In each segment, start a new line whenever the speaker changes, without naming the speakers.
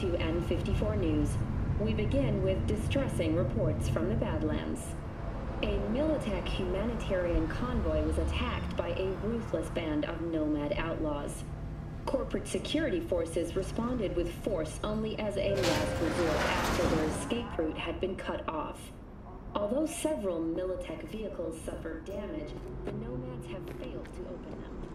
To N54 News. We begin with distressing reports from the Badlands. A Militech humanitarian convoy was attacked by a ruthless band of nomad outlaws. Corporate security forces responded with force only as a last resort after their escape route had been cut off. Although several Militech vehicles suffered damage, the nomads have failed to open them.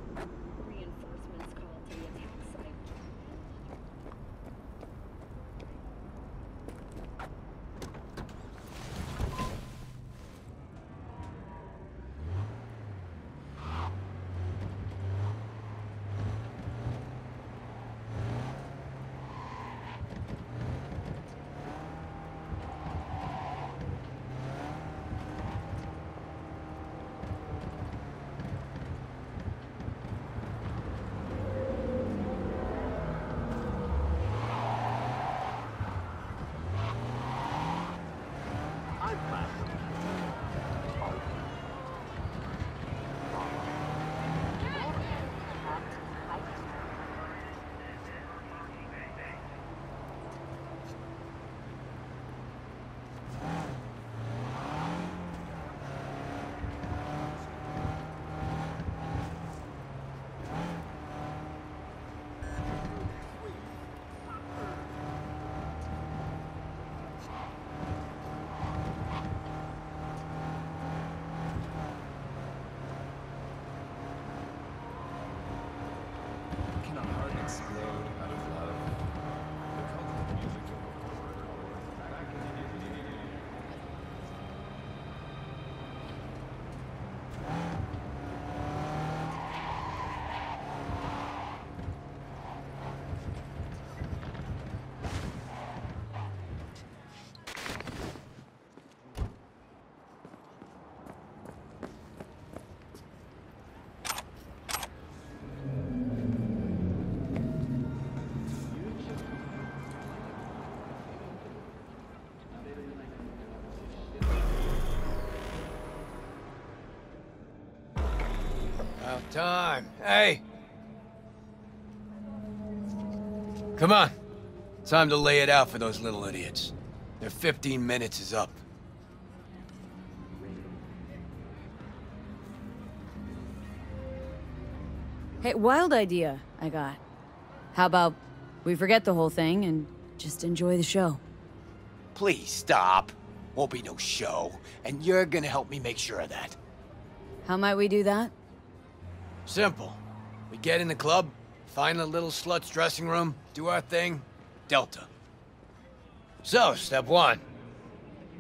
Time. Hey! Come on. Time to lay it out for those little idiots. Their 15 minutes is up.
Hey, wild idea I got. How about we forget the whole thing and just enjoy the show?
Please stop. Won't be no show, and you're gonna help me make sure of that.
How might we do that?
Simple. We get in the club, find the little slut's dressing room, do our thing, Delta. So, step one.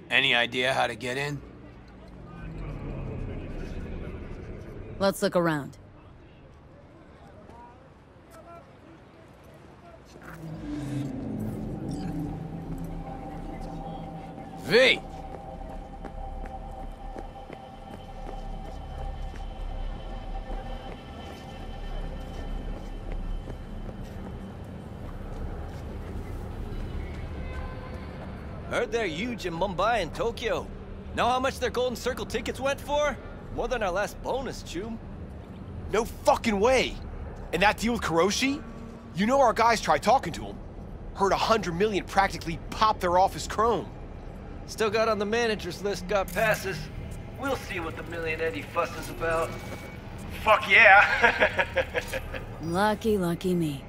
Any idea how to get in?
Let's look around.
V!
Heard they're huge in Mumbai and Tokyo. Know how much their Golden Circle tickets went for? More than our last bonus, Choom.
No fucking way! And that deal with Kuroshi? You know our guys tried talking to him. Heard a hundred million practically popped their office chrome.
Still got on the manager's list, got passes. We'll see what the Million Eddie fuss is about.
Fuck yeah!
Lucky, lucky me.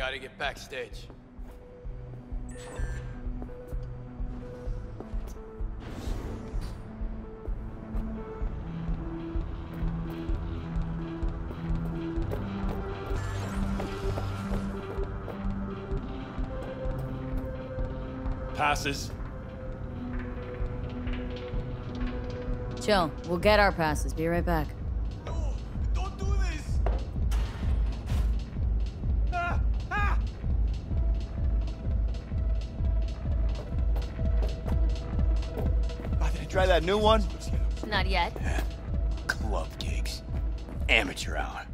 Gotta get backstage.
Passes.
Chill. We'll get our passes. Be right back.
Try that new one?
Not yet.
Club gigs. Amateur hour.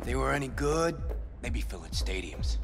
If they were any good, they'd be filling stadiums.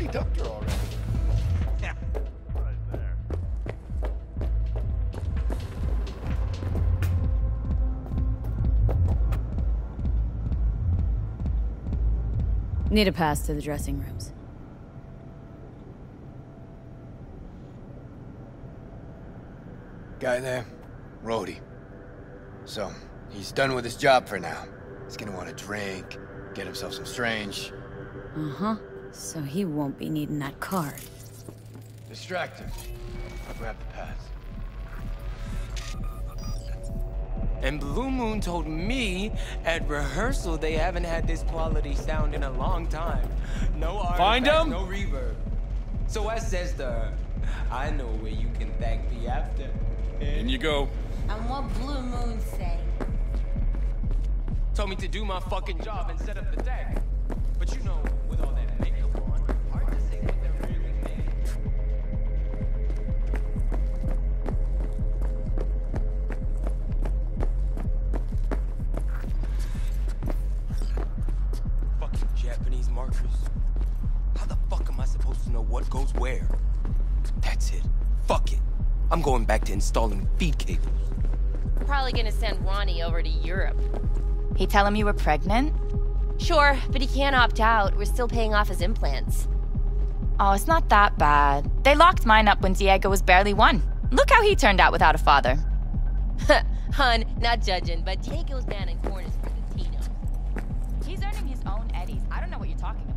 Pretty ducked her already. Yeah, right there.
Need a pass to the dressing rooms.
Guy there? Roadie. So, he's done with his job for now. He's gonna want a drink, get himself some strange.
Uh huh. So he won't be needing that card.
Distract him. I'll grab the pass.
And Blue Moon told me at rehearsal they haven't had this quality sound in a long time. No
Find
artifacts,
'em?
no reverb. So I says to her, I know where you can thank me after.
In you go.
And what Blue Moon say?
Told me to do my fucking job and set up the deck. But you know, what goes where? That's it. Fuck it. I'm going back to installing feed cables.
Probably gonna send Ronnie over to Europe.
He tell him you were pregnant?
Sure, but he can't opt out. We're still paying off his implants.
Oh, it's not that bad. They locked mine up when Diego was barely one. Look how he turned out without a father.
Hun, not judging, but Diego's man in corn is for the Tino.
He's earning his own eddies. I don't know what you're talking about.